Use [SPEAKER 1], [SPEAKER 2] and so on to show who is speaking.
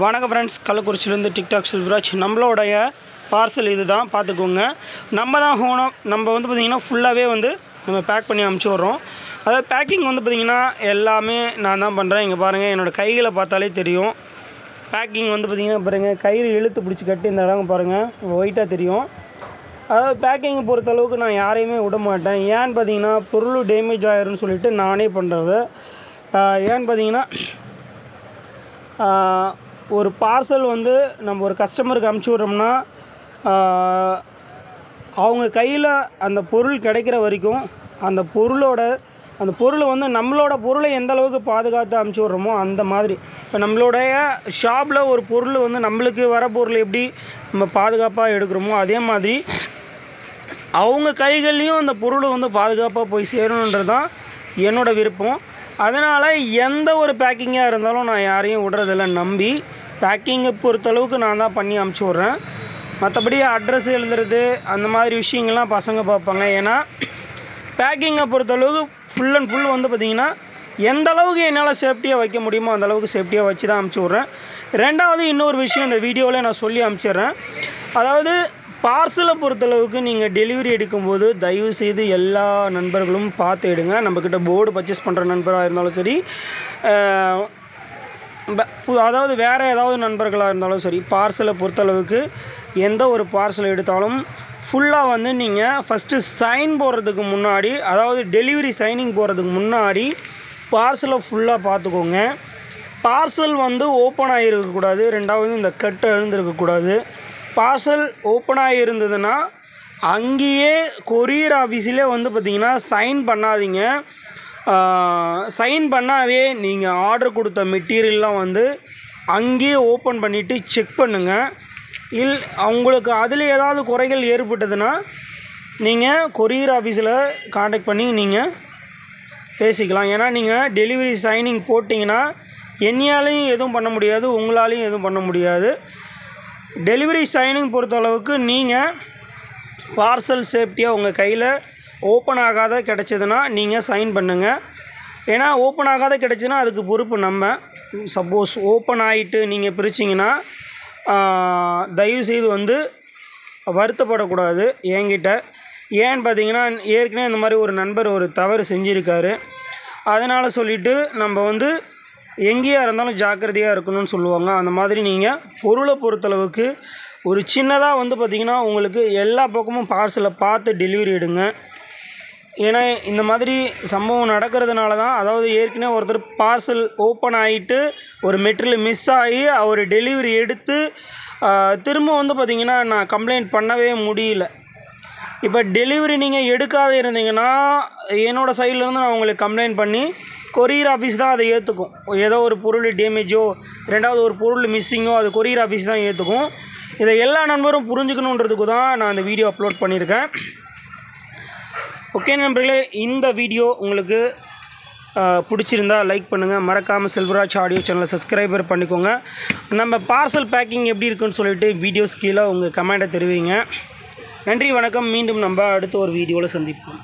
[SPEAKER 1] வணக்கம் friends கள்ளக்குறிச்சிலேருந்து TikTok Selvaraj. நம்மளோடைய parcel இது தான் பார்த்துக்கோங்க. நம்ம தான் ஹோனம் நம்ம வந்து பார்த்திங்கன்னா ஃபுல்லாகவே வந்து நம்ம பேக் பண்ணி அமுச்சு விட்றோம். அதாவது பேக்கிங் வந்து பார்த்திங்கன்னா எல்லாமே நான் தான் பண்ணுறேன் இங்கே பாருங்கள் என்னோடய கைகளை பார்த்தாலே தெரியும். பேக்கிங் வந்து பார்த்திங்கன்னா பாருங்கள் கயிறு இழுத்து பிடிச்சி கட்டி இந்த இடம் பாருங்கள் ஒயிட்டாக தெரியும். அதாவது பேக்கிங்கை பொறுத்தளவுக்கு நான் யாரையுமே விட மாட்டேன். ஏன்னு பார்த்திங்கன்னா பொருள் டேமேஜ் ஆயிரும்னு சொல்லிட்டு நானே பண்ணுறது ஏன்னு பார்த்தீங்கன்னா ஒரு பார்சல் வந்து நம்ம ஒரு கஸ்டமருக்கு அமுச்சு விட்றோம்னா அவங்க கையில் அந்த பொருள் கிடைக்கிற வரைக்கும் அந்த பொருளோட அந்த பொருளை வந்து நம்மளோட பொருளை எந்த அளவுக்கு பாதுகாத்து அமுச்சு விட்றோமோ அந்த மாதிரி. இப்போ நம்மளுடைய ஷாப்பில் ஒரு பொருள் வந்து நம்மளுக்கு வர பொருள் எப்படி நம்ம பாதுகாப்பாக எடுக்கிறோமோ அதே மாதிரி அவங்க கைகள்லேயும் அந்த பொருள் வந்து பாதுகாப்பாக போய் சேரணுன்றது தான் என்னோடய விருப்பம். அதனால் எந்த ஒரு பேக்கிங்காக இருந்தாலும் நான் யாரையும் விடுறதில்ல நம்பி பேக்கிங்கை பொறுத்தளவுக்கு நான் தான் பண்ணி அமுச்சு விட்றேன். மற்றபடி அட்ரஸ் எழுதுறது அந்த மாதிரி விஷயங்கள்லாம் பசங்க பார்ப்பாங்க. ஏன்னா பேக்கிங்கை பொறுத்தளவுக்கு ஃபுல் அண்ட் ஃபுல் வந்து பார்த்திங்கன்னா எந்த அளவுக்கு என்னால் சேஃப்டியாக வைக்க முடியுமோ அந்த அளவுக்கு சேஃப்டியாக வச்சு தான் அமுச்சு விட்றேன். ரெண்டாவது இன்னொரு விஷயம் இந்த வீடியோவில் நான் சொல்லி அமுச்சிடுறேன். அதாவது பார்சலை பொறுத்தளவுக்கு நீங்கள் டெலிவரி எடுக்கும்போது தயவு செய்து எல்லா நண்பர்களும் பார்த்து எடுங்க. நம்மக்கிட்ட போர்டு பர்ச்சேஸ் பண்ணுற நண்பராக இருந்தாலும் சரி அதாவது வேறு ஏதாவது நண்பர்களாக இருந்தாலும் சரி பார்சலை பொறுத்தளவுக்கு எந்த ஒரு பார்சல் எடுத்தாலும் ஃபுல்லாக வந்து நீங்கள் ஃபஸ்ட்டு சைன் போடுறதுக்கு முன்னாடி அதாவது டெலிவரி சைனிங் போடுறதுக்கு முன்னாடி பார்சலை ஃபுல்லாக பார்த்துக்கோங்க. பார்சல் வந்து ஓப்பன் ஆகிருக்கக்கூடாது ரெண்டாவது இந்த கட்டு எழுந்திருக்கக்கூடாது பார்சல் ஓப்பன் ஆகியிருந்ததுன்னா அங்கேயே கொரியர் ஆஃபீஸிலே வந்து பார்த்திங்கன்னா சைன் பண்ணாதீங்க. சைன் பண்ணாதே நீங்கள் ஆர்டர் கொடுத்த மெட்டீரியல்லாம் வந்து அங்கேயே ஓப்பன் பண்ணிவிட்டு செக் பண்ணுங்கள் இல் அவங்களுக்கு அதில் ஏதாவது குறைகள் ஏற்பட்டதுன்னா நீங்கள் கொரியர் ஆஃபீஸில் காண்டாக்ட் பண்ணி நீங்கள் பேசிக்கலாம். ஏன்னா நீங்கள் டெலிவரி சைனிங் போட்டிங்கன்னா என்னையாலையும் எதுவும் பண்ண முடியாது உங்களாலையும் எதுவும் பண்ண முடியாது. டெலிவரி சைனிங் பொறுத்தளவுக்கு நீங்கள் பார்சல் சேஃப்டியாக உங்கள் கையில் ஓப்பன் ஆகாத கிடச்சதுன்னா நீங்கள் சைன் பண்ணுங்கள் ஏன்னா ஓப்பன் ஆகாத கிடச்சின்னா அதுக்கு பொறுப்பு நம்ம. சப்போஸ் ஓப்பன் ஆகிட்டு நீங்கள் பிரிச்சிங்கன்னா தயவுசெய்து வந்து வருத்தப்படக்கூடாது என்கிட்ட. ஏன்னு பார்த்தீங்கன்னா ஏற்கனவே இந்த மாதிரி ஒரு நண்பர் ஒரு தவறு செஞ்சுருக்காரு. அதனால் சொல்லிவிட்டு நம்ம வந்து எங்கேயா இருந்தாலும் ஜாக்கிரதையாக இருக்கணும்னு சொல்லுவாங்க. அந்த மாதிரி நீங்கள் பொருளை பொறுத்தளவுக்கு ஒரு சின்னதாக வந்து பார்த்திங்கன்னா உங்களுக்கு எல்லா பக்கமும் பார்சலை பார்த்து டெலிவரி எடுங்க. ஏன்னா இந்த மாதிரி சம்பவம் நடக்கிறதுனால தான் அதாவது ஏற்கனவே ஒருத்தர் பார்சல் ஓப்பன் ஆகிட்டு ஒரு மெட்டீரியல் மிஸ் ஆகி அவர் டெலிவரி எடுத்து திரும்ப வந்து பார்த்திங்கன்னா நான் கம்ப்ளைண்ட் பண்ணவே முடியல. இப்போ டெலிவரி நீங்கள் எடுக்காத இருந்தீங்கன்னா என்னோடய சைட்லேருந்து நான் உங்களுக்கு கம்ப்ளைண்ட் பண்ணி கொரியர் ஆஃபீஸ் தான் அதை ஏற்றுக்கும் ஏதோ ஒரு பொருள் டேமேஜோ ரெண்டாவது ஒரு பொருள் மிஸ்ஸிங்கோ அது கொரியர் ஆஃபீஸ் தான் ஏற்றுக்கும் இதை எல்லா நண்பரும் புரிஞ்சுக்கணுன்றதுக்கு தான் நான் இந்த வீடியோ அப்லோட் பண்ணியிருக்கேன். ஓகே நண்பர்களே இந்த வீடியோ உங்களுக்கு பிடிச்சிருந்தா லைக் பண்ணுங்கள் மறக்காமல் செல்வராஜ் ஆடியோ சேனலை சப்ஸ்கிரைபர் பண்ணிக்கோங்க. நம்ம பார்சல் பேக்கிங் எப்படி இருக்குன்னு சொல்லிட்டு வீடியோஸ் கீழே உங்கள் கமெண்ட்டை தெரிவிங்க. நன்றி வணக்கம். மீண்டும் நம்ம அடுத்த ஒரு வீடியோவில் சந்திப்போம்.